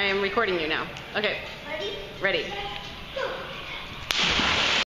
I am recording you now. Okay. Ready? Ready.